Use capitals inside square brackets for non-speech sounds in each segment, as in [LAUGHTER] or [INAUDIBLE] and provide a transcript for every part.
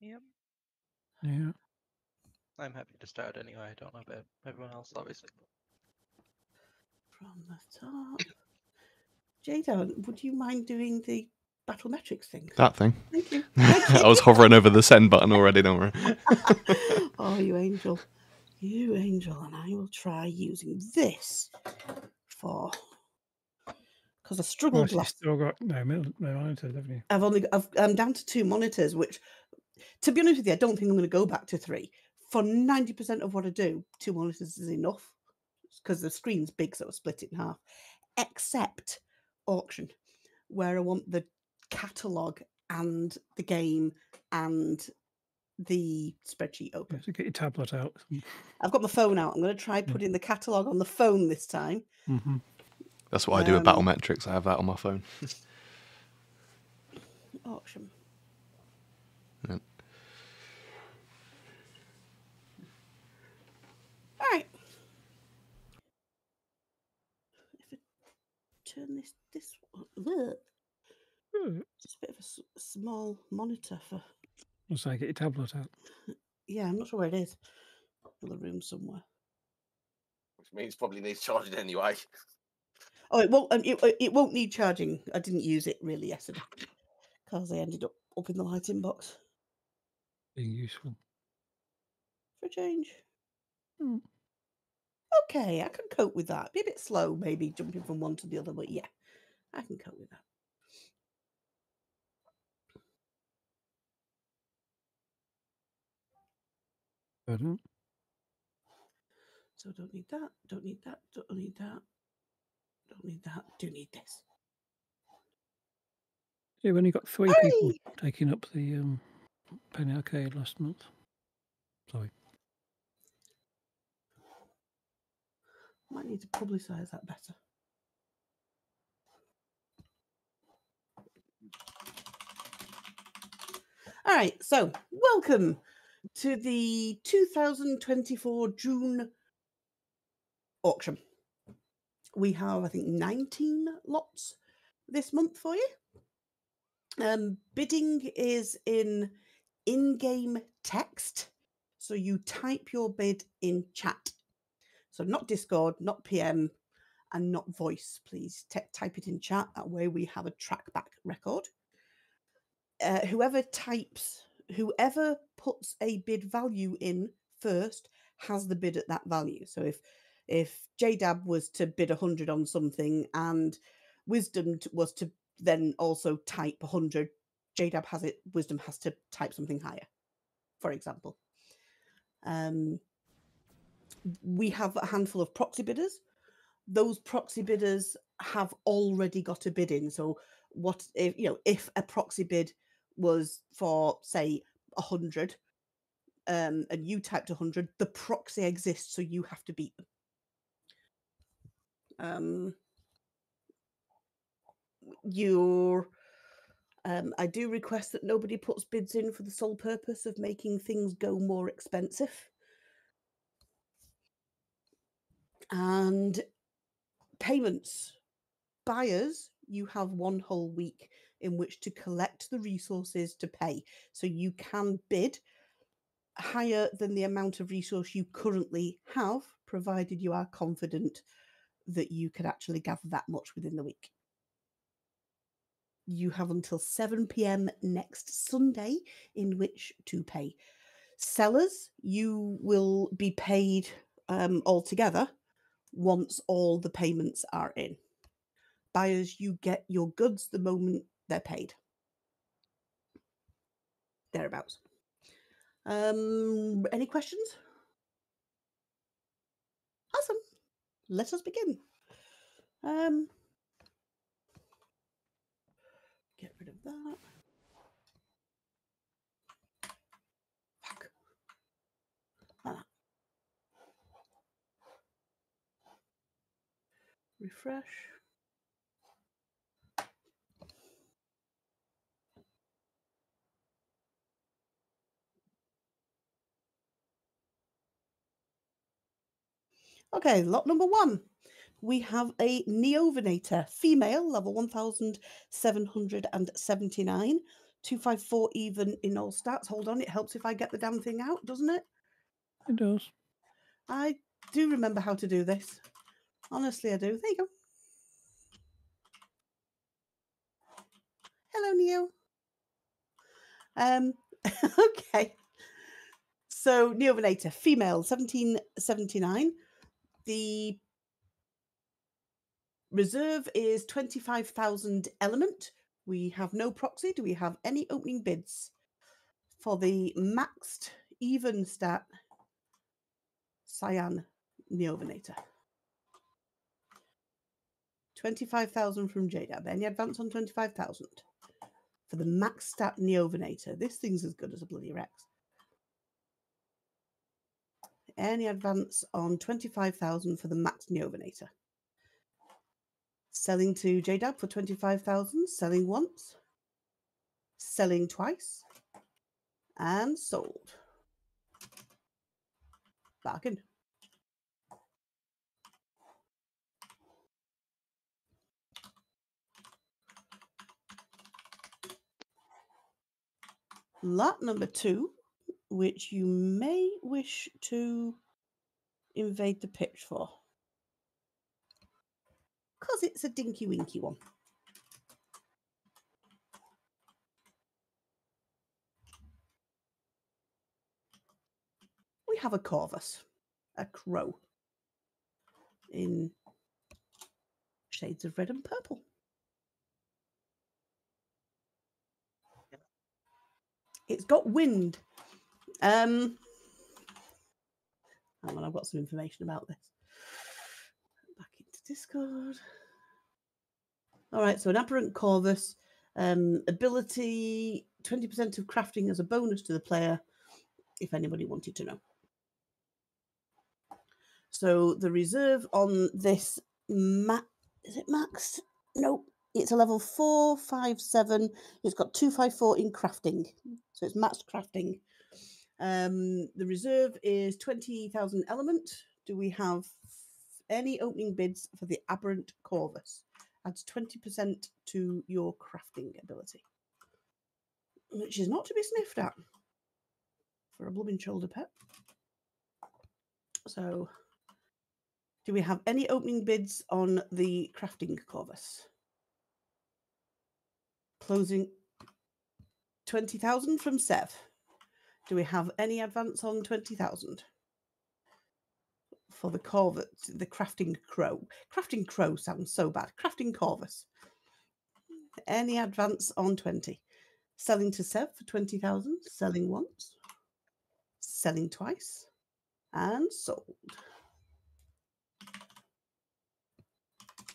Yep. Yeah. I'm happy to start anyway. I don't know about everyone else, obviously. From the top. Jada, would you mind doing the BattleMetrics thing? That thing. [LAUGHS] Thank you. I was hovering over the send button already, don't worry. [LAUGHS] oh, you angel. You angel. And I will try using this for. Because I struggled so you've last. still got no, no monitors, haven't you? I've only. I've, I'm down to two monitors, which, to be honest with you, I don't think I'm going to go back to three. For 90% of what I do, two monitors is enough because the screen's big, so I split it in half. Except auction, where I want the catalogue and the game and the spreadsheet open. Yeah, so get your tablet out. I've got my phone out. I'm going to try putting the catalogue on the phone this time. Mm-hmm. That's what I do with BattleMetrics. I have that on my phone. Auction. Yeah. All right. If I turn this this one, ugh, just a bit of a s- small monitor for. I'll say get your tablet out. [LAUGHS] Yeah, I'm not sure where it is. In the room somewhere. Which means probably needs charging anyway. Oh, it won't. Um, it, it won't need charging. I didn't use it really yesterday because I ended up up in the lighting box Being useful. for a change. Hmm. Okay, I can cope with that. Be a bit slow, maybe jumping from one to the other, but yeah, I can cope with that. Pardon? So don't need that. Don't need that. Don't need that. Don't need that. Do need this. Yeah, we only got three people taking up the um, Penny Arcade last month. Sorry. Might need to publicise that better. All right, so welcome to the 2024 June auction. We have, I think, 19 lots this month for you. Um, bidding is in in game text. So you type your bid in chat. So not Discord, not PM, and not voice. Please t- type it in chat. That way we have a track back record. Uh, whoever types, whoever puts a bid value in first has the bid at that value. So if if JDAB was to bid 100 on something and Wisdom was to then also type 100, JDAB has it, Wisdom has to type something higher, for example. Um, we have a handful of proxy bidders. Those proxy bidders have already got a bid in. So what if you know if a proxy bid was for say a hundred, um, and you typed a hundred, the proxy exists, so you have to beat them. Um, your um, I do request that nobody puts bids in for the sole purpose of making things go more expensive. And payments. Buyers, you have one whole week in which to collect the resources to pay. So you can bid higher than the amount of resource you currently have, provided you are confident that you can actually gather that much within the week. You have until 7 pm next Sunday in which to pay. Sellers, you will be paid um, altogether once all the payments are in. Buyers, you get your goods the moment they're paid. Thereabouts. Um, any questions? Awesome. Let us begin. Um, get rid of that. Fuck. Like that. Refresh. Okay, lot number one. We have a Neovenator, female, level 1779, 254 even in all stats. Hold on, it helps if I get the damn thing out, doesn't it? It does. I do remember how to do this. Honestly, I do. There you go. Hello, Neil. Um, [LAUGHS] okay. So, Neovenator, female, 1779. The reserve is 25,000 element. We have no proxy. Do we have any opening bids for the maxed even stat Cyan Neovenator? 25,000 from JDAB. Any advance on 25,000? For the max stat Neovenator. This thing's as good as a bloody Rex. Any advance on 25,000 for the max Neovenator? Selling to JDAB for 25,000, selling once, selling twice, and sold. Bargain. Lot number two, which you may wish to invade the pitch for. Because it's a dinky winky one. We have a corvus, a crow, in shades of red and purple. It's got wind. Um, hang on, I've got some information about this. Back into Discord. All right, so an aberrant corvus, um, ability 20% of crafting as a bonus to the player, if anybody wanted to know. So the reserve on this ma- is it maxed? Nope. It's a level four, five, seven. It's got two, five, four in crafting, so it's maxed crafting. Um, the reserve is twenty thousand element. Do we have any opening bids for the aberrant corvus? Adds twenty percent to your crafting ability, which is not to be sniffed at for a blubbing shoulder pet. So, do we have any opening bids on the crafting corvus? Closing 20,000 from Sev. Do we have any advance on 20,000? For the corvus, the crafting crow. Crafting crow sounds so bad. Crafting corvus. Any advance on 20? Selling to Sev for 20,000. Selling once. Selling twice. And sold.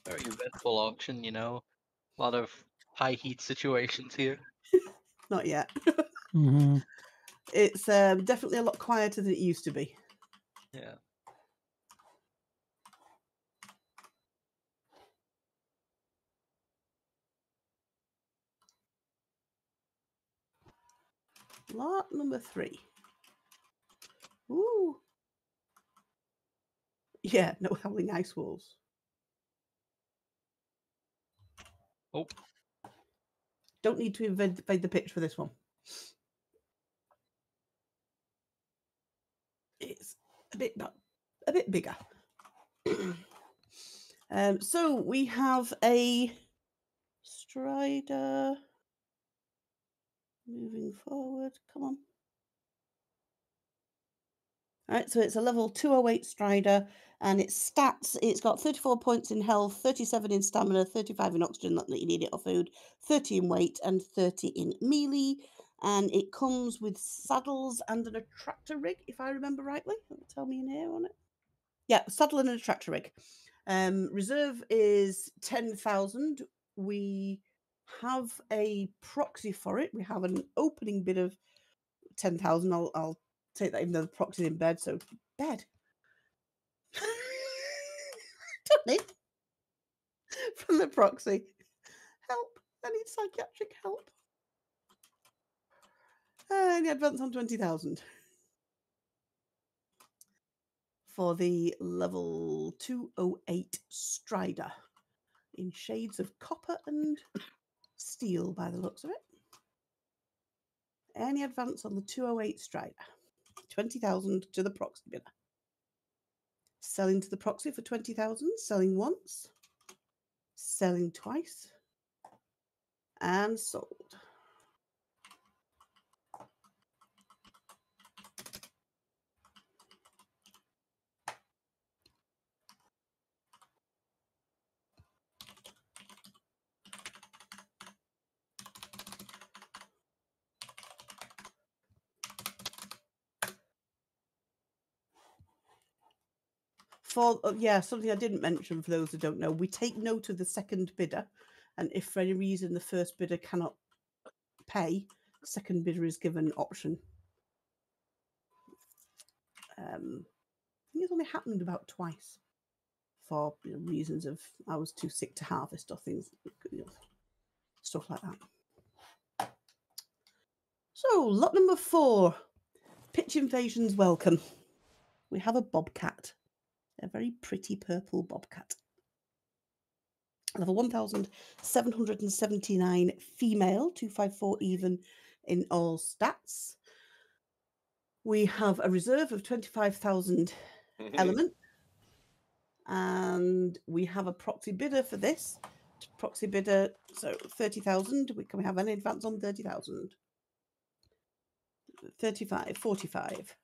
Very eventful auction, you know. A lot of high heat situations here. [LAUGHS] Not yet. hmm [LAUGHS] It's um, definitely a lot quieter than it used to be. Yeah. Lot number three. Ooh. Yeah, no [LAUGHS] howling ice walls. Oh, Don't need to invade the pitch for this one. It's a bit a bit bigger. [CLEARS THROAT] um, so we have a Strider moving forward. Come on. All right, so it's a level 208 Strider, and its stats it's got 34 points in health, 37 in stamina, 35 in oxygen, not that you need it or food, 30 in weight, and 30 in melee. And it comes with saddles and an attractor rig, if I remember rightly. Tell me in here on it. Yeah, saddle and an attractor rig. Um, reserve is 10,000. We have a proxy for it. We have an opening bid of 10,000. I'll, I'll take that even though the proxy's in bed. So, bed. Don't from the proxy. Help. I need psychiatric help. Uh, any advance on 20,000 for the level 208 Strider in shades of copper and steel by the looks of it. Any advance on the 208 Strider? 20,000 to the proxy bidder. Selling to the proxy for 20,000, selling once, selling twice, and sold. For uh, yeah something i didn't mention for those who don't know we take note of the second bidder and if for any reason the first bidder cannot pay second bidder is given option. Um i think it's only happened about twice for you know, reasons of i was too sick to harvest or things you know, stuff like that. So lot number four pitch invasions welcome. We have a bobcat a very pretty purple bobcat. Level 1779 female, 254 even in all stats. We have a reserve of 25,000 mm-hmm. element. And we have a proxy bidder for this. Proxy bidder, so 30,000. We can we have any advance on 30,000? 35, 45.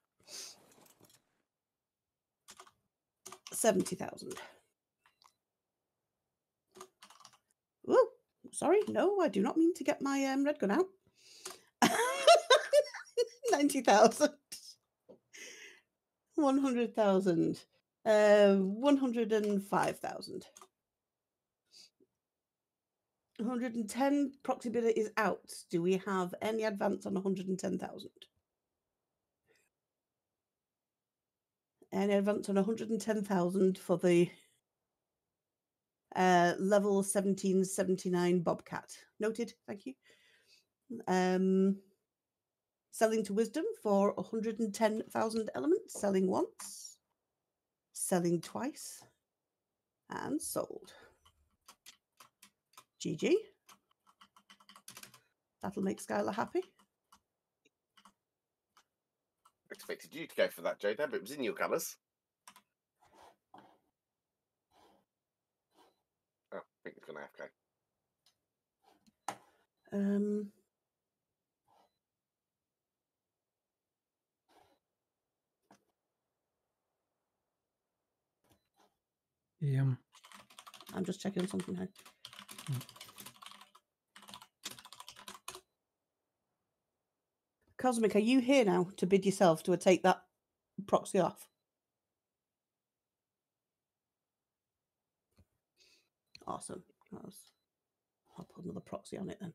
70,000. Oh, sorry. No, I do not mean to get my um, red gun out. [LAUGHS] 90,000. 100,000. Uh, 105,000. 110 proxy bidder is out. Do we have any advance on 110,000? Any advance on 110,000 for the uh, level 1779 Bobcat. Noted. Thank you. Um, selling to Wisdom for 110,000 elements. Selling once. Selling twice. And sold. GG. That'll make Skylar happy. Expected you to go for that, J Dab. It was in your colours. Oh, I think it's gonna have to. Um, Yeah. I'm just checking something here. Cosmic, are you here now to bid yourself to take that proxy off? Awesome. I'll put another proxy on it then.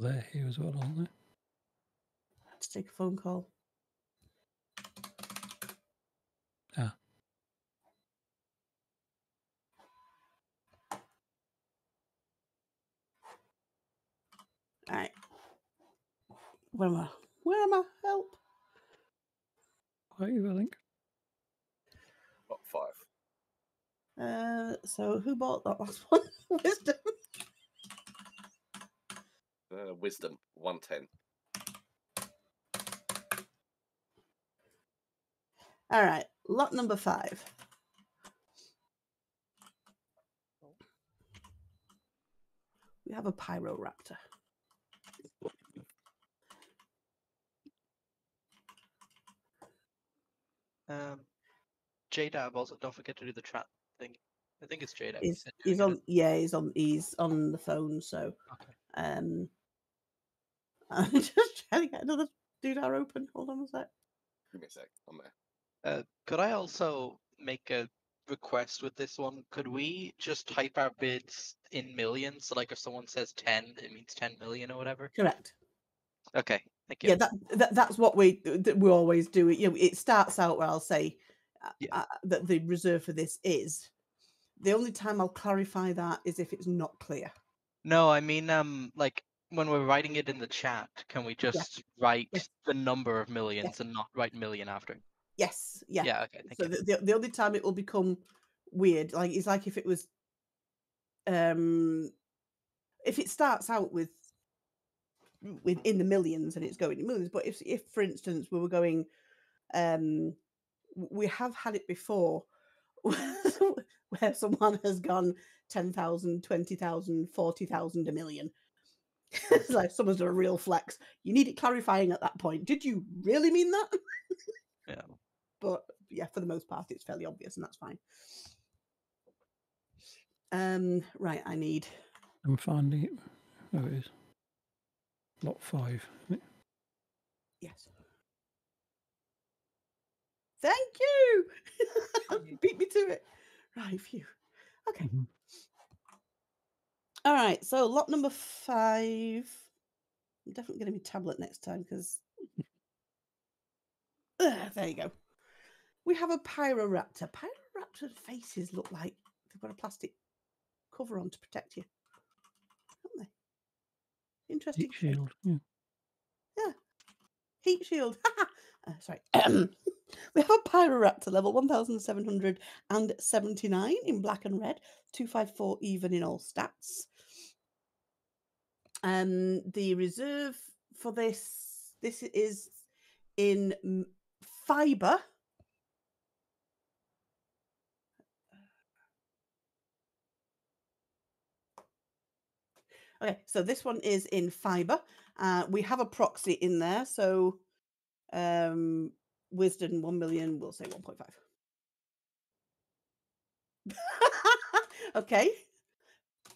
They're here as well, aren't? to take a phone call. Ah. All right. Where am I? Where am I? Help. Are you, willing? think? Five? Uh, so who bought that last [LAUGHS] one? wisdom. Uh, wisdom, 110. All right, lot number five. We have a Pyroraptor. Um, JDab also don't forget to do the trap thing. I think it's JDab. He's, he's on, yeah, he's on, he's on the phone. So, Okay. um, [LAUGHS] I'm just trying to get another doodah open. Hold on a sec. Give me a sec. I'm there. Uh, could I also make a request with this one? Could we just type our bids in millions? So, like, if someone says ten, it means ten million or whatever. Correct. Okay, thank you. Yeah, that, that that's what we that we always do. You know, it starts out where I'll say uh, Yeah. uh, that the reserve for this is. The only time I'll clarify that is if it's not clear. No, I mean, um, like when we're writing it in the chat, can we just write Yes. the number of millions and not write million after? Yes, yeah. Yeah. okay. Thank so you. the, the the only time it will become weird, like it's like if it was, um, if it starts out with with in the millions and it's going in millions, but if if for instance we were going, um, we have had it before, [LAUGHS] where someone has gone 10,000, 20,000, 40,000, a million. [LAUGHS] it's like someone's done a real flex. You need it clarifying at that point. Did you really mean that? Yeah. But yeah, for the most part, it's fairly obvious, and that's fine. Um, right, I need I'm finding it. Oh, it is. Lot five. isn't it? yes. Thank you. [LAUGHS] Beat me to it. Right, phew. Okay. Mhm. All right. So lot number five. I'm definitely going to be tablet next time because. [LAUGHS] there you go. We have a Pyroraptor. Pyroraptor faces look like they've got a plastic cover on to protect you, haven't they? Interesting. Heat shield. Yeah. yeah. Heat shield. [LAUGHS] uh, sorry. [COUGHS] we have a Pyroraptor level 1779 in black and red, 254 even in all stats. Um, the reserve for this this is in fiber. Okay, so this one is in fiber. Uh, we have a proxy in there, so um, wisdom 1 million, we'll say 1.5. [LAUGHS] okay,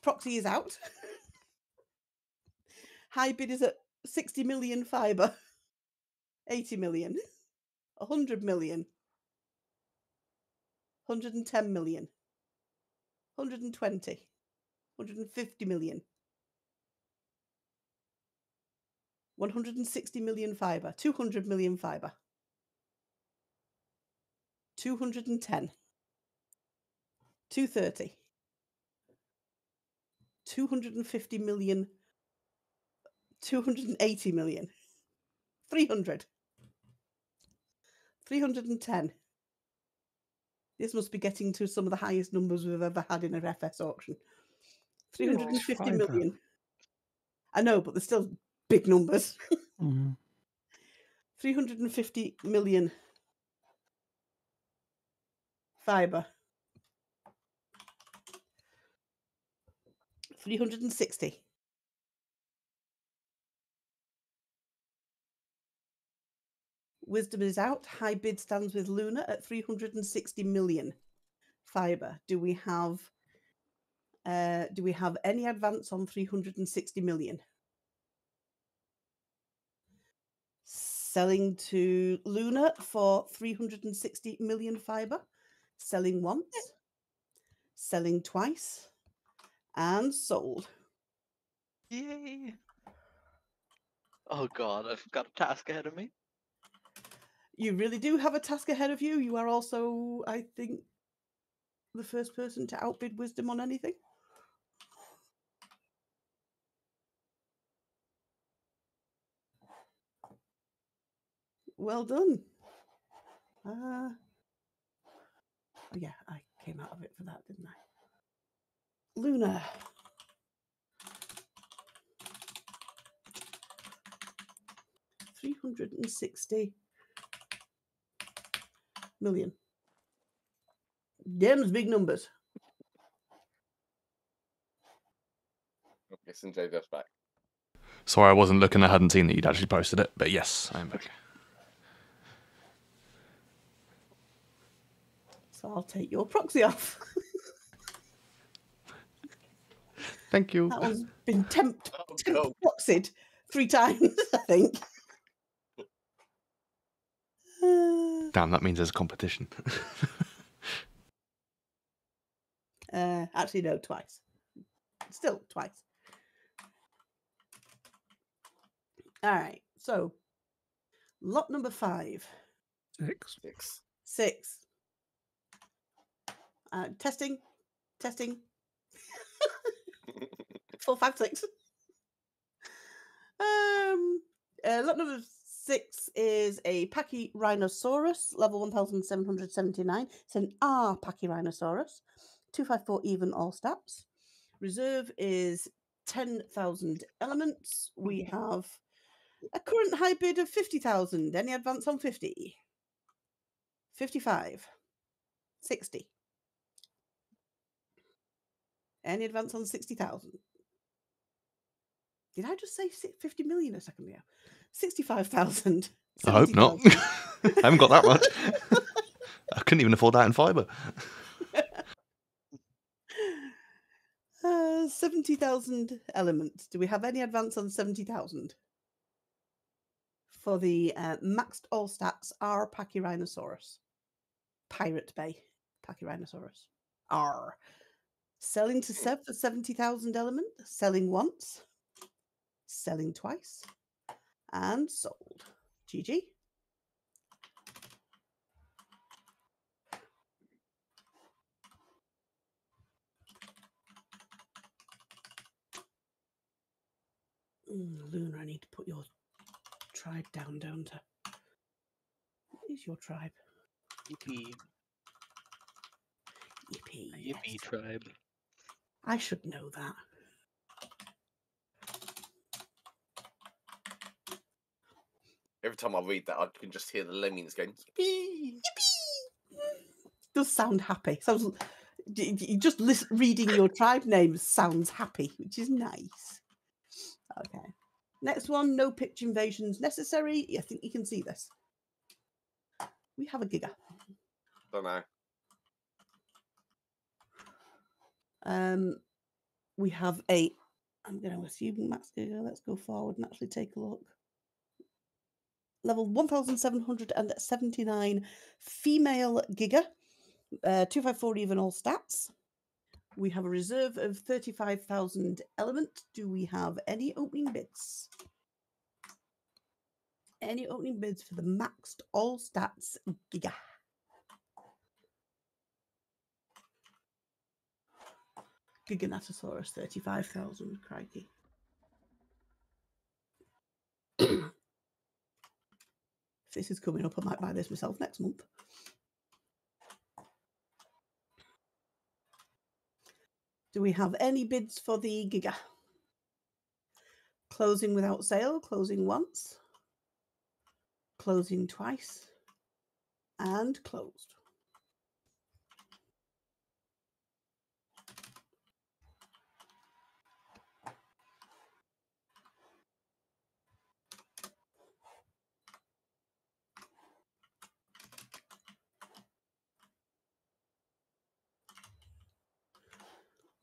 proxy is out. High bid is at 60 million fiber, 80 million, 100 million, 110 million, 120, 150 million. 160 million fiber, 200 million fiber, 210, 230, 250 million, 280 million, 300, 310. This must be getting to some of the highest numbers we've ever had in an FS auction. Yeah, it's 350 fibre. million. I know, but they're still big numbers. Mhm. 350 million fiber. 360. Wisdom is out. High bid stands with Luna at 360 million fiber. Do we have uh do we have any advance on 360 million? Selling to Luna for 360 million fiber, selling eh. once, selling twice, and sold. Yay! Oh god, I've got a task ahead of me. You really do have a task ahead of you. You are also, I think, the first person to outbid wisdom on anything. Well done. Uh, oh yeah, I came out of it for that, didn't I? Luna. Three hundred and sixty million. Them's big numbers. I'm guessing J just back. Sorry, I wasn't looking. I hadn't seen that you'd actually posted it. But yes, I am back. So I'll take your proxy off. [LAUGHS] Thank you. that one's been tempt, Oh, tempt no. proxied three times, [LAUGHS] I think. Uh, [LAUGHS] Damn, that means there's a competition. Uh, actually, no, twice. Still twice. All right. So, lot number five, Six. Six. six. Uh, testing, testing. [LAUGHS] Four, five, six. Um, uh, lot number six is a Pachyrhinosaurus, level 1779. It's an R Pachyrhinosaurus, 254 even all stats. Reserve is 10,000 elements. We have a current high bid of 50,000. Any advance on 50? 55. 60. Any advance on 60,000? Did I just say 50 million a second ago? 65,000. I hope not. [LAUGHS] I haven't got that much. [LAUGHS] I couldn't even afford that in fibre. [LAUGHS] Uh, 70,000 elements. Do we have any advance on 70,000? For the uh, maxed all stats R Pachyrhinosaurus. Pirate Bay Pachyrhinosaurus. R. Selling to Seb for 70,000 element. Selling once. Selling twice. And sold. GG. Mm, Luna, I need to put your tribe down, don't I? What is your tribe? Yippee. Yippee. Yippee yes. tribe. I should know that. Every time I read that, I can just hear the lemmings going. Yippee. Yippee. Does sound happy. Sounds l- d- d- just listen, reading your tribe name sounds happy, which is nice. Okay. Next one, no pitch invasions necessary. I think you can see this. We have a giga. Don't know. Um, we have a. I'm going to assume Max Giga. Let's go forward and actually take a look. Level 1779 female Giga, uh, 254 even all stats. We have a reserve of 35,000 element. Do we have any opening bids? Any opening bids for the maxed all stats Giga? Giganotosaurus 35,000. Crikey. if [CLEARS THROAT] this is coming up, I might buy this myself next month. Do we have any bids for the Giga? Closing without sale, closing once, closing twice, and closed.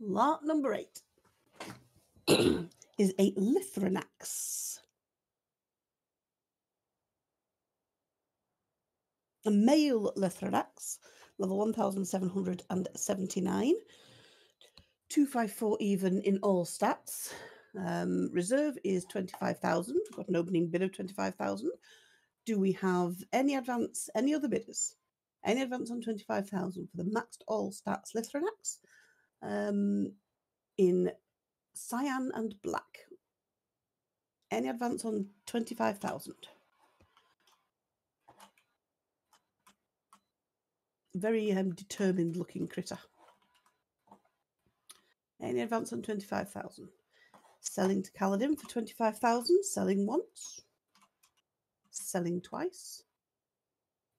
Lot number eight is a Lythronax. A male Lythronax, level 1779. 254 even in all stats. Um, reserve is 25,000. We've got an opening bid of 25,000. Do we have any advance, any other bidders? Any advance on 25,000 for the maxed all stats Lythronax? Um, in cyan and black. Any advance on 25,000? Very um, determined looking critter. Any advance on 25,000? Selling to Kaladin for 25,000, selling once, selling twice,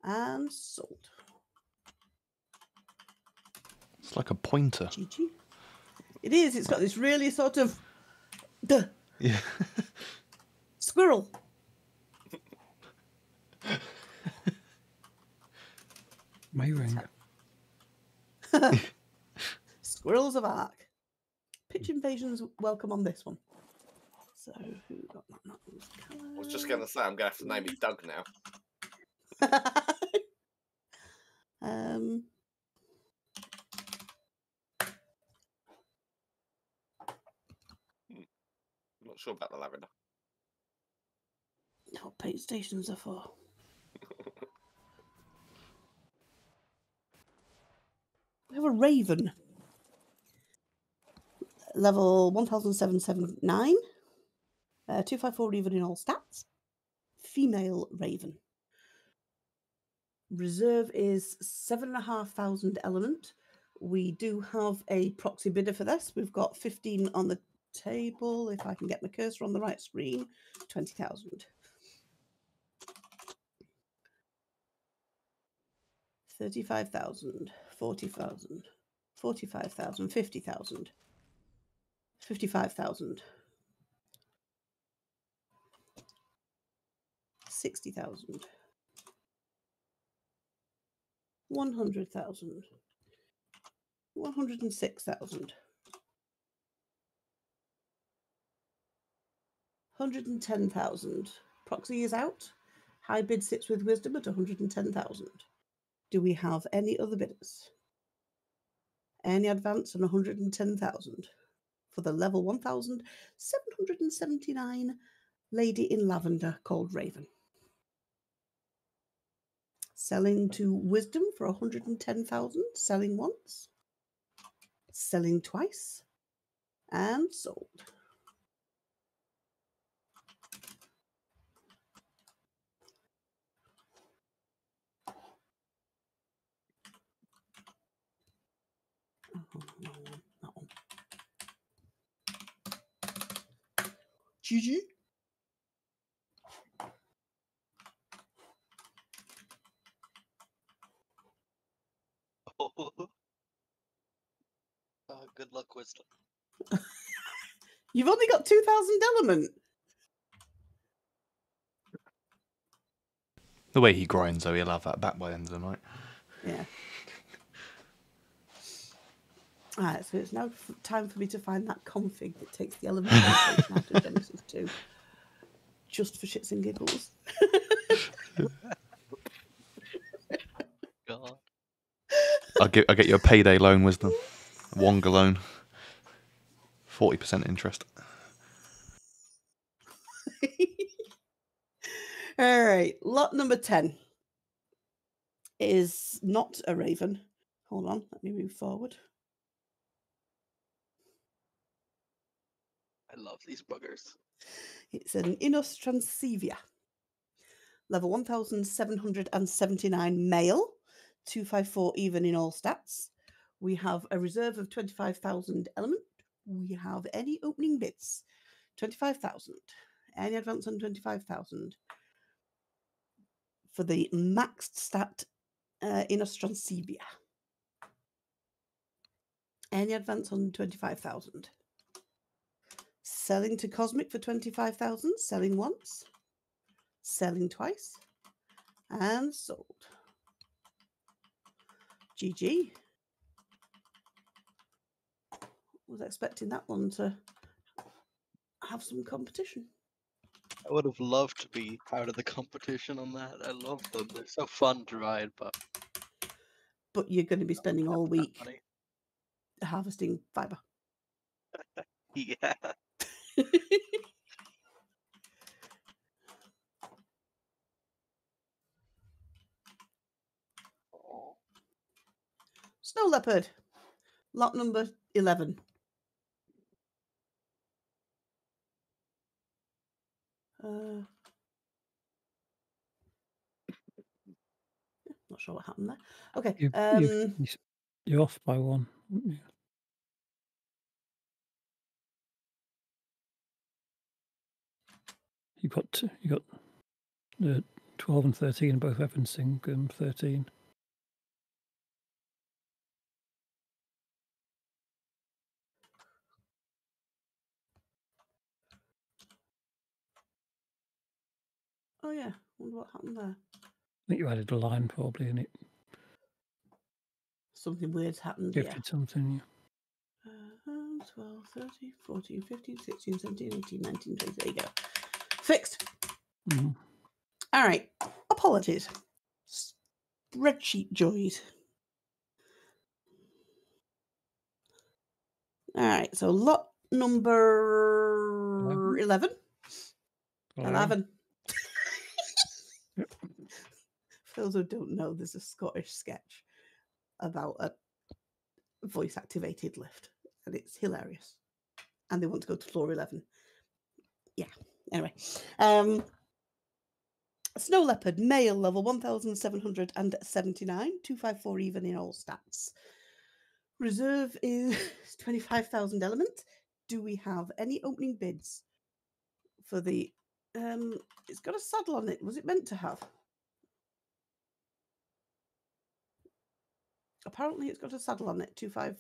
and sold. It's like a pointer. GG. It is. It's got this really sort of duh, Yeah. [LAUGHS] squirrel. My ring. [LAUGHS] Squirrels of Ark. Pitch invasions welcome on this one. So who got that? That was I was just going to say, I'm going to have to name it Doug now. [LAUGHS] Um. Sure about the lavender. What paint stations are for? [LAUGHS] we have a raven. Level 1779. Uh, 254 even in all stats. Female Raven. Reserve is 7,500 element. We do have a proxy bidder for this. We've got 15 on the table. If I can get my cursor on the right screen, 20,000. 35,000, 40,000, 45,000, 50,000, 55,000, 60,000, 100,000, 106,000, 110,000. Proxy is out. High bid sits with wisdom at 110,000. Do we have any other bidders? Any advance on 110,000 for the level 1,779 lady in lavender called Raven. Selling to wisdom for 110,000, selling once, selling twice, and sold. Oh, one, that one. GG. Oh, good luck, wisdom. [LAUGHS] You've only got 2,000 element. The way he grinds, though, he'll have that back by the end of the night. Yeah. Alright, so it's now f- time for me to find that config that takes the element rotation [LAUGHS] out of Genesis 2. Just for shits and giggles. [LAUGHS] God. I'll get, I'll get you a payday loan, wisdom. Wonga loan. 40% interest. [LAUGHS] All right, lot number 10 is not a raven. Hold on, let me move forward. I love these buggers. It's an Inostrancevia. Level 1779 male, 254 even in all stats. We have a reserve of 25,000 element. We have any opening bids, 25,000. Any advance on 25,000 for the maxed stat uh, Inostrancevia. Any advance on 25,000. Selling to Cosmic for 25,000, selling once, selling twice, and sold. GG. Was expecting that one to have some competition. I would have loved to be part of the competition on that. I love them. They're so fun to ride, but But you're going to be spending all week harvesting fiber. [LAUGHS] Yeah. [LAUGHS] Snow leopard, lot number 11. Uh, not sure what happened there. Okay. You, um, you, you you're off by one. Aren't you? You got you got the twelve and thirteen both referencing um, thirteen. oh, yeah. Wonder what happened there. I think you added a line probably, and it Something weird happened. Yeah. gifted something. Uh, 12, 13, 14, 15, 16, 17, 18, 19, 20. There you go. Fixed. Mhm. All right. Apologies. Spreadsheet joys. All right. So lot number 11. Eleven. 11. Yep. For those who don't know, there's a Scottish sketch about a voice activated lift, and it's hilarious. And they want to go to floor 11. Yeah, Anyway, um, Snow Leopard, male, level 1779, 254 even in all stats. Reserve is [LAUGHS] 25,000 element. Do we have any opening bids for the. Um, it's got a saddle on it. Was it meant to have? Apparently, it's got a saddle on it. 25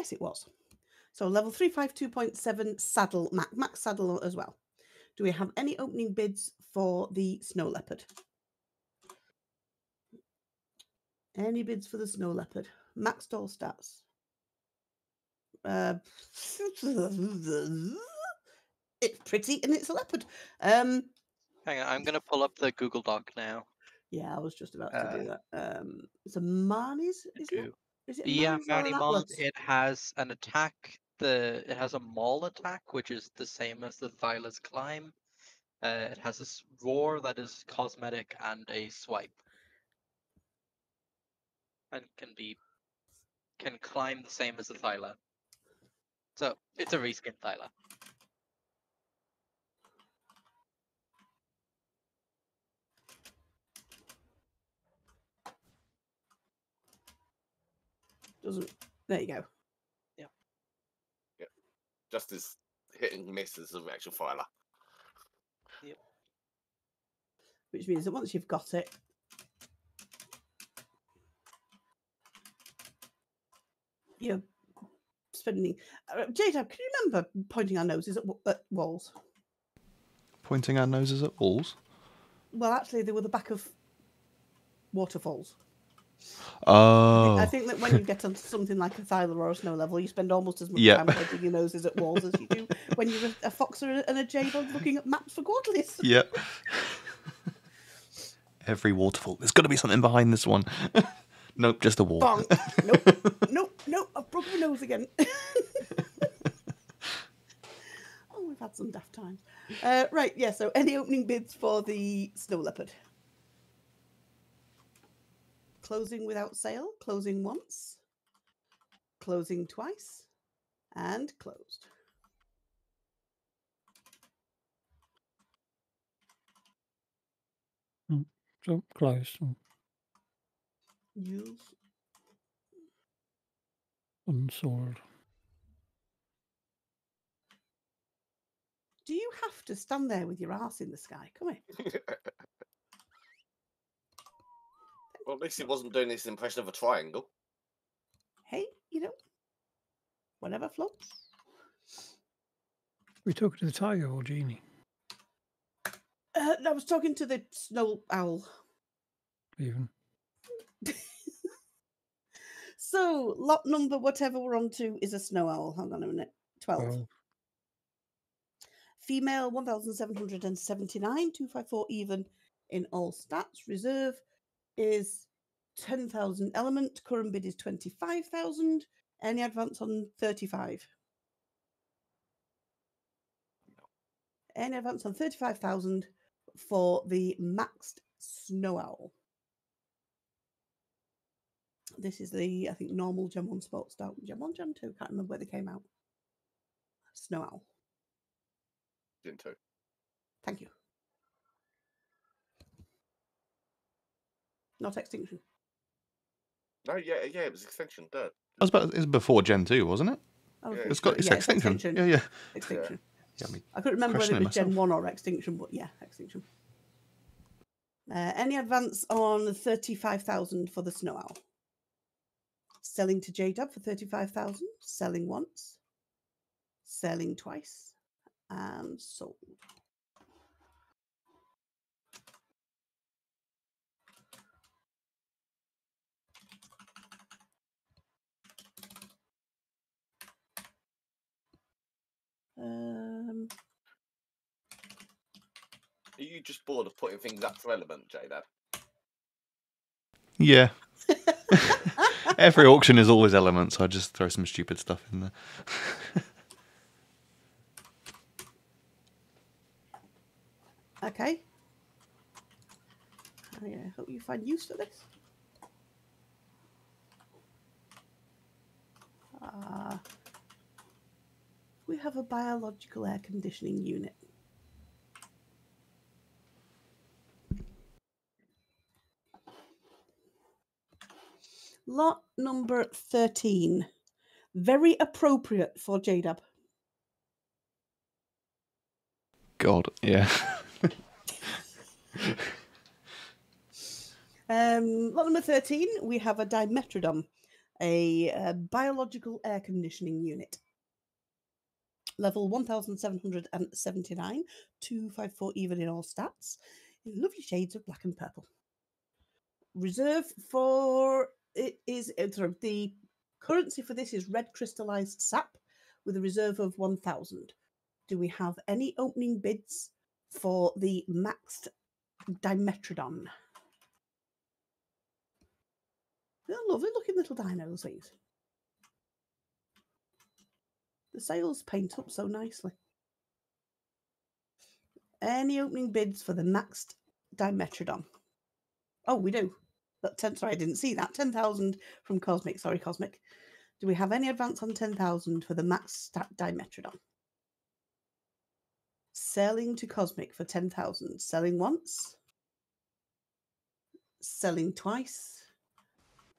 Yes, it was. So level 352.7 saddle, max, max saddle as well. Do we have any opening bids for the snow leopard? Any bids for the snow leopard? Max all stats. Uh, [LAUGHS] it's pretty and it's a leopard. Um, Hang on, I'm gonna pull up the Google Doc now. yeah, I was just about to do Uh, that. Um, it's a Marnie's, isn't it? do. Is it a Yeah, Marnie's or an Manny Mon, it has an attack. The it has a maul attack, which is the same as the Thyla's climb. Uh, it has a roar that is cosmetic and a swipe, and can be can climb the same as the Thyla. So it's a reskin Thyla. Doesn't. There you go. Yeah. Yeah. Just as hit and miss as the actual Thyla. Which means that once you've got it, you're spending. Uh, JDAB, can you remember pointing our noses at, wa- at walls? Pointing our noses at walls. Well, actually, they were the back of waterfalls. Oh. I think that when you get onto something like a Thyla or a snow level, you spend almost as much Yep. time pointing your noses at walls as you do when you're a, a fox or a, and a jaded looking at maps for Quarterlies. [LAUGHS] Yep. Every waterfall. There's got to be something behind this one. [LAUGHS] nope, just a wall. Bonk. nope. [LAUGHS] Nope. Nope. I've broken my nose again. oh, we've had some daft times. Uh, right. Yeah. So, any opening bids for the snow leopard? Closing without sale. Closing once. Closing twice. And closed. Mm, so close mm. Use. unsold. Do you have to stand there with your ass in the sky? Come here. [LAUGHS] well, at least he wasn't doing this impression of a triangle. Hey, you know, whatever floats. We talking to the tiger or genie? Uh, I was talking to the snow owl. Even [LAUGHS] So, lot number, whatever we're on to, is a snow owl. Hang on a minute. 12. well, Female, 1,779. 254 even in all stats. Reserve is 10,000 element. Current bid is 25,000. Any advance on 35? Any advance on 35,000 for the maxed snow owl? This is the, I think, normal Gen 1 Sports Stout. Gen 1, Gen 2, can't remember where they came out. Snow owl. Didn't two. Thank you. Not extinction. No, yeah, yeah, it was extinction. Duh. I was about, it's before Gen 2, wasn't it? I was Yeah, It's got sure- it's yeah, extinction. Yeah, yeah. Extinction. Yeah, I mean, I couldn't remember whether it questioning was Gen 1 or extinction, but yeah, extinction. Uh, any advance on 35,000 for the snow owl? Selling to J Dub for 35,000, selling once, selling twice, and sold. Um, Are you just bored of putting things up for element, J Dad? yeah. [LAUGHS] Every auction is always elements. So I just throw some stupid stuff in there. Okay. I hope you find use for this. Uh, we have a biological air conditioning unit. Lot number 13. Very appropriate for JDAB. God, yeah. Um, lot number 13, we have a Dimetrodon, a, uh biological air conditioning unit. Level 1779, 254 even in all stats, in lovely shades of black and purple. Reserve for it is uh, sorry, the currency for this is red crystallized sap with a reserve of 1000. Do we have any opening bids for the maxed Dimetrodon? They're lovely looking little dinos, these. The sails paint up so nicely. Any opening bids for the maxed Dimetrodon? Oh, we do. That ten, sorry, I didn't see that. 10,000 from Cosmic. Sorry, Cosmic. Do we have any advance on 10,000 for the max stat Dimetrodon? Selling to Cosmic for 10,000. Selling once. Selling twice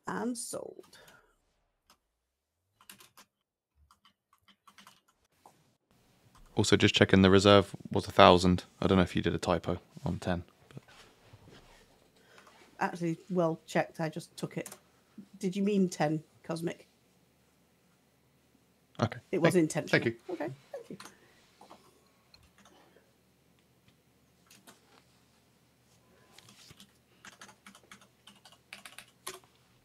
and sold. Also, just checking the reserve was a thousand. I don't know if you did a typo on ten. Actually, well checked. I just took it. Did you mean 10 cosmic? Okay. It was thank, intentional. Thank you. Okay, thank you.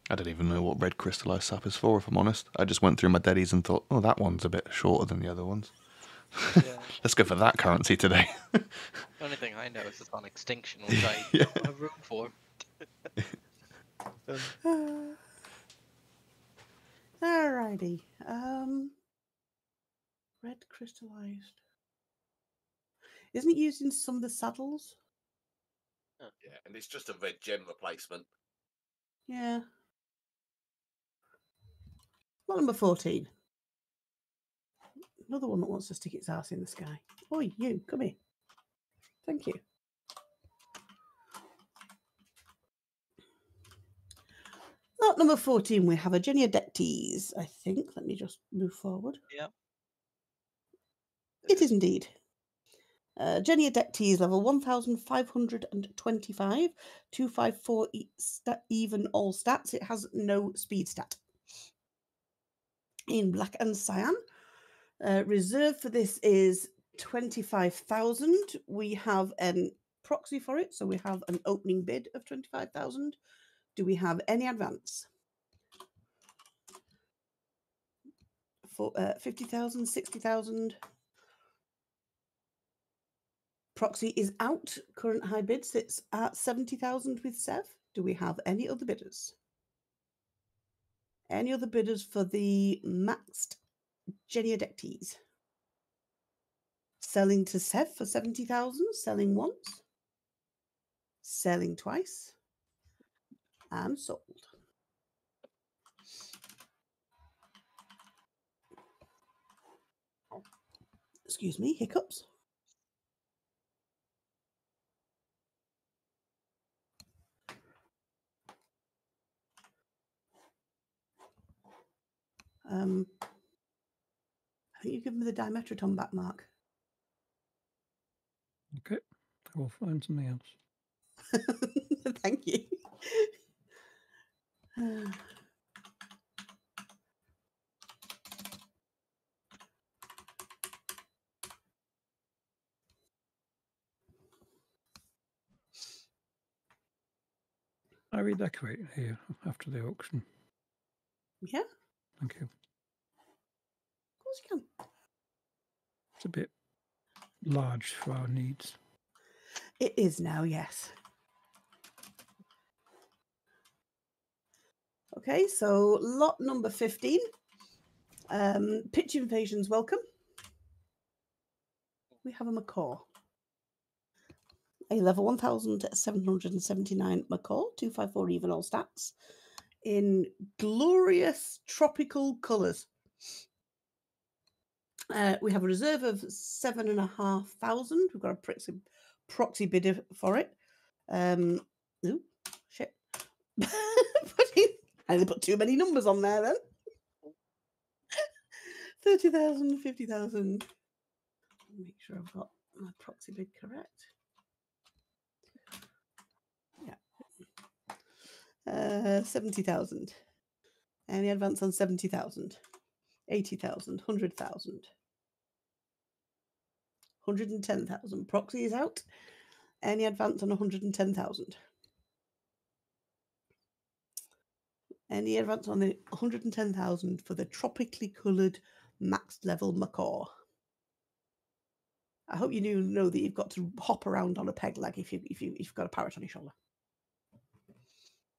I don't even know what red crystallized sap is for, if I'm honest. I just went through my Dedis and thought, oh, that one's a bit shorter than the other ones. Yeah. [LAUGHS] Let's go for that currency today. The only thing I know is it's on extinction, which I [LAUGHS] Yeah. don't have room for. [LAUGHS] Alrighty. Um, red crystallized. Isn't it used in some of the saddles? Yeah, and it's just a red gem replacement. Yeah. Lot number 14. Another one that wants to stick its ass in the sky. Oi, you, come here. Thank you. Lot number 14, we have a Geniodectes, I think. Let me just move forward. Yep. It is indeed. Uh, Geniodectes level 1525, 254 e- sta- even all stats. It has no speed stat. In black and cyan. Uh, reserve for this is 25,000. We have an proxy for it, so we have an opening bid of 25,000. Do we have any advance? For uh, 50,000, 60,000. Proxy is out. Current high bid sits at 70,000 with Sev. Do we have any other bidders? Any other bidders for the maxed Geniodectes? Selling to Sev for 70,000, selling once, selling twice, and sold. Excuse me, hiccups. Um, think you give me the Dimetrodon back, Mark. Okay. I will find something else. [LAUGHS] Thank you. Uh, [SIGHS] I redecorate here after the auction. yeah, Thank you. Course you can. It's a bit large for our needs. It is now, yes. Okay, so lot number 15. Um, pitch invasions, welcome. We have a macaw. a level 1779 Macaw, 254 even all stats, in glorious tropical colours. Uh, we have a reserve of seven and a half thousand. We've got a proxy, proxy bidder for it. Um, ooh, shit. [LAUGHS] Only put too many numbers on there then. [LAUGHS] 30,000, 50,000. Make sure I've got my proxy bid correct. Yeah. Uh, 70,000. Any advance on 70,000? 80,000, 100,000. 110,000. Proxy is out. Any advance on 110,000? Any advance on the 110,000 for the tropically coloured max level macaw? I hope you do know that you've got to hop around on a peg leg if you if you if you've got a parrot on your shoulder.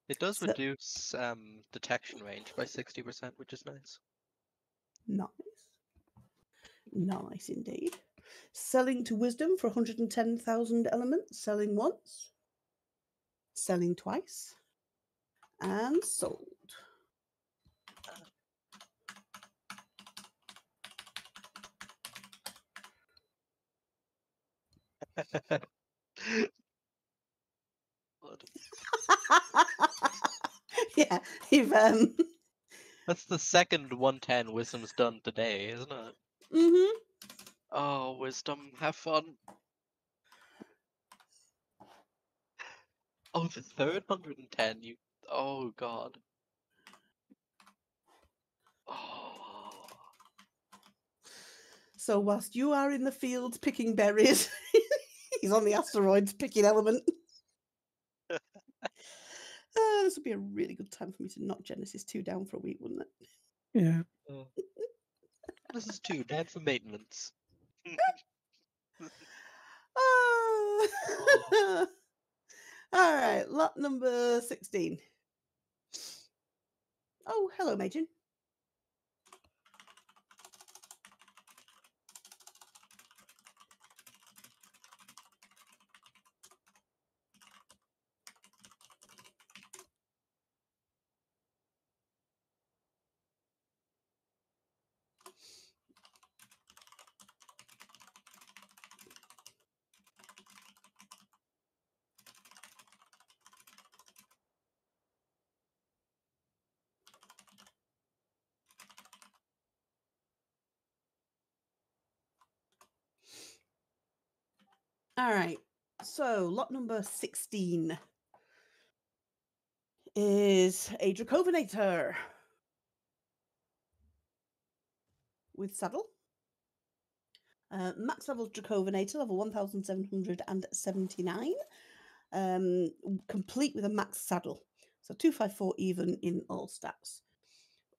It does So- reduce um, detection range by 60%, which is nice. Nice. Nice indeed. Selling to wisdom for 110,000 elements. Selling once. Selling twice. And sold. [LAUGHS] [LAUGHS] Yeah, you've um That's the second 110 Wisdom's done today, isn't it? mhm. Oh, Wisdom, have fun. Oh, the third 110, you. Oh, God. Oh. So whilst you are in the fields picking berries, [LAUGHS] he's on the asteroids picking element. Uh, [LAUGHS] this would be a really good time for me to knock Genesis 2 down for a week, wouldn't it? Yeah. This is too dead for maintenance. Ah. [LAUGHS] [LAUGHS] All right, lot number 16. Oh, hello, Majin. All right. So lot number 16 is a Dracovenator with saddle. Uh, max level Dracovenator, level 1779. Um, complete with a max saddle. So 254 even in all stats.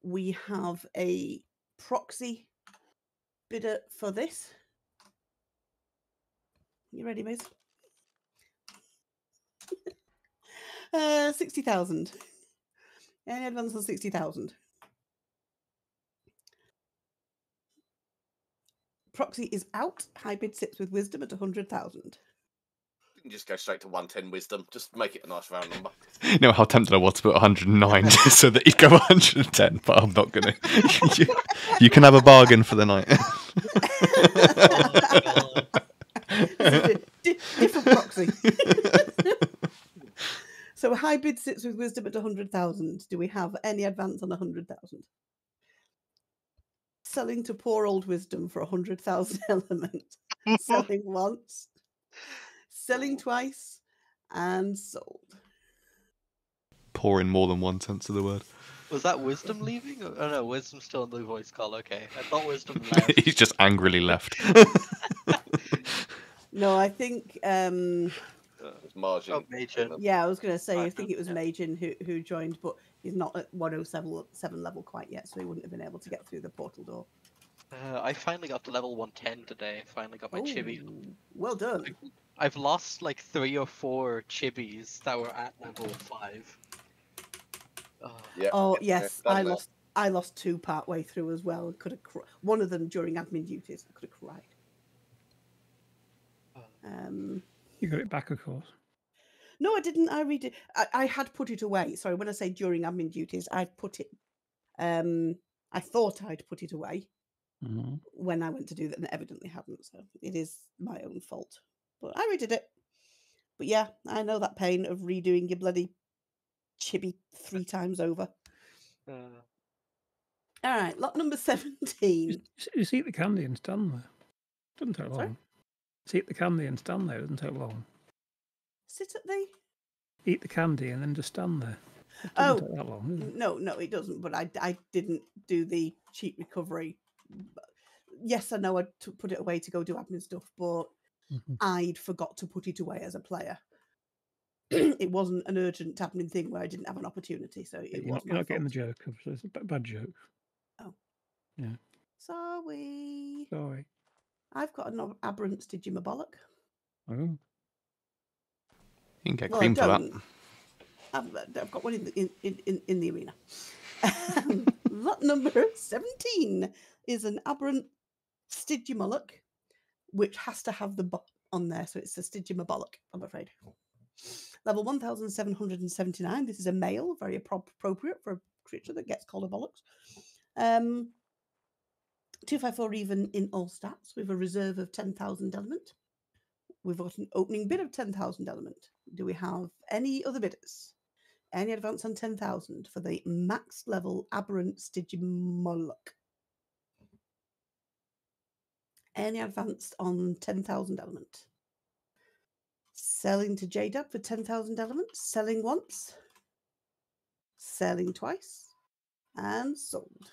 We have a proxy bidder for this. You ready, Miz? [LAUGHS] uh, 60,000. Any advance on 60,000? Proxy is out. High bid sits with wisdom at 100,000. You can just go straight to 110 wisdom. Just make it a nice round number. You know how tempted I was to put 109 [LAUGHS] so that you'd go 110, but I'm not going [LAUGHS] to. you, you can have a bargain for the night. This is a di- different proxy. So bid sits with wisdom at 100,000. Do we have any advance on 100,000? Selling to poor old wisdom for 100,000 [LAUGHS] elements. Selling [LAUGHS] once, selling twice, and sold. Poor in more than one sense of the word. Was that Wisdom leaving? Oh no, Wisdom's still in the voice call. Okay, I thought Wisdom [LAUGHS] left. He's just angrily left. No, I think um It's Majin. Oh, Major. yeah, I was gonna say I think it was yeah. Majin who who joined, but he's not at 107 level quite yet, so he wouldn't have been able to get through the portal door. Uh, I finally got to level 110 today. Finally got my chibi. Well done. I've lost like three or four chibis that were at level 5. Oh, Yeah. Oh yes, I that. lost. I lost two part way through as well. Could have cr- one of them during admin duties. I could have cried. Oh. Um, You got it back, of course. No, I didn't. I read it. I, I had put it away. Sorry, when I say during admin duties, I'd put it. Um, I thought I'd put it away hmm when I went to do that, and evidently hadn't. So it is my own fault. But I redid it. But yeah, I know that pain of redoing your bloody chibi three [LAUGHS] times over. Uh, All right, lot number seventeen. just- just eat the candy and stand there. Doesn't take Sorry? long. Just eat the candy and stand there. Doesn't take long. Sit at the. Eat the candy and then just stand there. It Oh, doesn't take that long. It? No, no, it doesn't. But I, I didn't do the cheat recovery. Yes, I know I t- put it away to go do admin stuff, but Mhm. I'd forgot to put it away as a player. [CLEARS THROAT] it wasn't an urgent admin thing where I didn't have an opportunity, so it You're was not, you're not getting the joke. It's a bad joke. Oh, yeah. Sorry, Sorry. I've got an ab- aberrant Stygimabolic. Oh. You can get Well, cream for that. I've, uh, I've got one in the in, in, in, the arena. [LAUGHS] Lot number seventeen is an aberrant Stygimoloch, which has to have the bo on there, so it's a Stygimabolic. I'm afraid. Level one thousand seven hundred and seventy nine. This is a male, very appro- appropriate for a creature that gets called a bollocks. Um, two five four even in all stats with a reserve of ten thousand element. We've got an opening bid of 10,000 element. Do we have any other bidders? Any advance on 10,000 for the max level aberrant Stygimoloch? Any advance on 10,000 element? Selling to JDAB for 10,000 element. Selling once. Selling twice. And sold.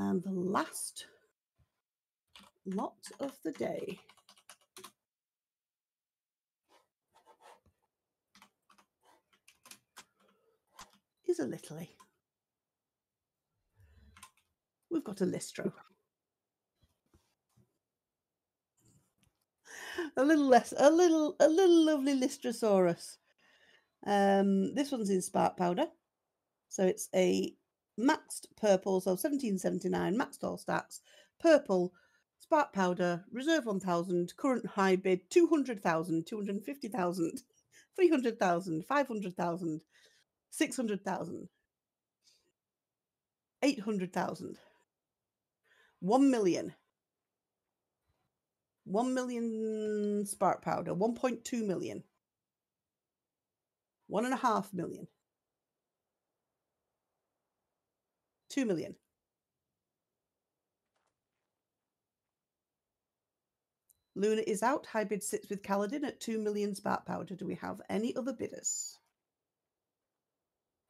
And the last lot of the day. Is a Littly. We've got a Lystro. A little less, a little, a little lovely Lystrosaurus. Um, this one's in spark powder, so it's a maxed purple, so 1779, maxed all stats, purple, spark powder, reserve 1000, current high bid 200,000, 250,000, [LAUGHS] 300,000, 500,000, 600,000, 800,000, 1 million. 1 million spark powder, 1.2 million, 1.5 million. 2 million. Luna is out. High bid sits with Kaladin at 2 million spark powder. Do we have any other bidders?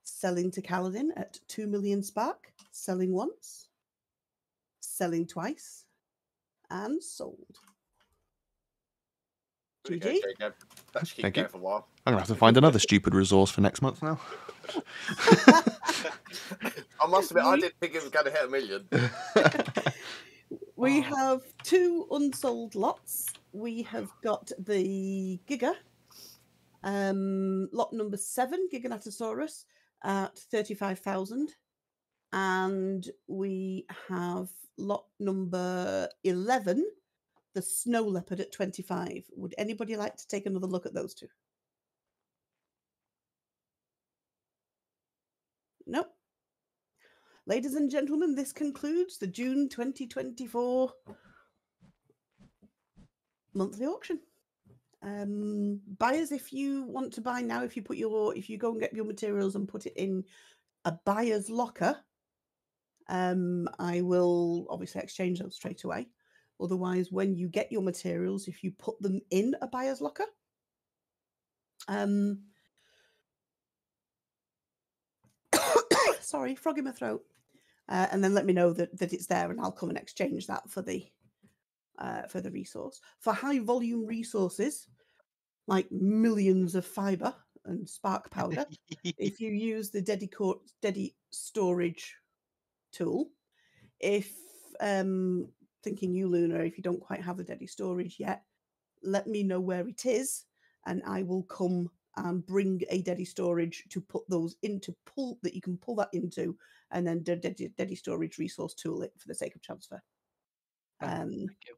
Selling to Kaladin at 2 million spark. Selling once. Selling twice. And sold. There go, GG. Jacob. That should Thank you. for a while. I'm gonna have to find another stupid resource for next month now. [LAUGHS] [LAUGHS] I must admit, I didn't think it was going to hit a million. [LAUGHS] We Oh. have two unsold lots. We have got the Giga, um, lot number seven, Giganotosaurus, at 35,000. And we have lot number 11, the Snow Leopard, at 25. Would anybody like to take another look at those two? Nope. Ladies and gentlemen, this concludes the June 2024 monthly auction. Um, buyers, if you want to buy now, if you put your, if you go and get your materials and put it in a buyer's locker, um, I will obviously exchange those straight away. Otherwise, when you get your materials, if you put them in a buyer's locker, um, sorry, frog in my throat. Uh, and then let me know that, that it's there, and I'll come and exchange that for the uh, for the resource. For high volume resources, like millions of fiber and spark powder, if you [LAUGHS] use the Dedico- Dedi storage tool, if um, thinking you Luna, if you don't quite have the Dedi storage yet, let me know where it is, and I will come and bring a Dedi storage to put those into pull that you can pull that into, and then Dedi storage resource tool it for the sake of transfer. Um, Thank you.